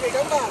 Kể các bạn.